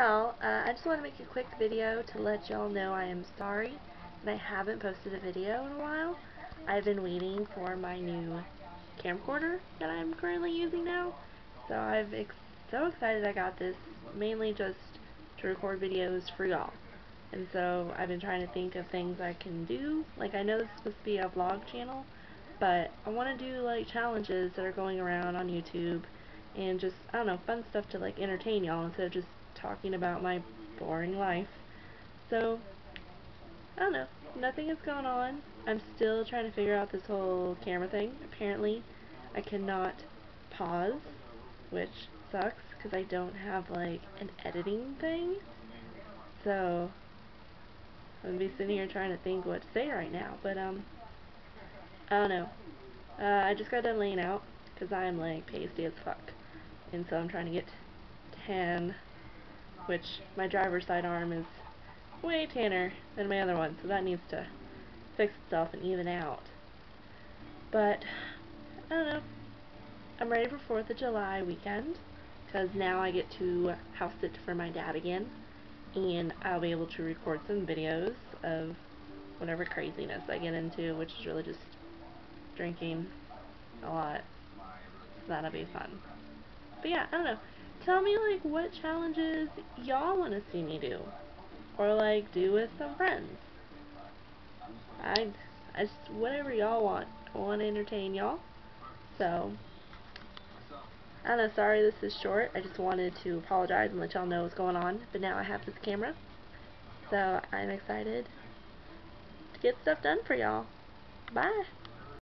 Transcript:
y'all, uh, I just want to make a quick video to let y'all know I am sorry that I haven't posted a video in a while. I've been waiting for my new camcorder that I'm currently using now. So I'm ex so excited I got this, mainly just to record videos for y'all. And so I've been trying to think of things I can do. Like I know this is supposed to be a vlog channel, but I want to do like challenges that are going around on YouTube and just, I don't know, fun stuff to like entertain y'all instead of just talking about my boring life. So, I don't know. Nothing is going on. I'm still trying to figure out this whole camera thing. Apparently, I cannot pause, which sucks because I don't have like an editing thing. So, I'm going to be sitting here trying to think what to say right now. But, um, I don't know. Uh, I just got done laying out because I'm like pasty as fuck. And so I'm trying to get tan which my driver's side arm is way tanner than my other one, so that needs to fix itself and even out. But, I don't know. I'm ready for 4th of July weekend, because now I get to house sit for my dad again, and I'll be able to record some videos of whatever craziness I get into, which is really just drinking a lot. So that'll be fun. But yeah, I don't know tell me like what challenges y'all want to see me do or like do with some friends. I, I just whatever y'all want. I want to entertain y'all. So I know sorry this is short. I just wanted to apologize and let y'all know what's going on but now I have this camera. So I'm excited to get stuff done for y'all. Bye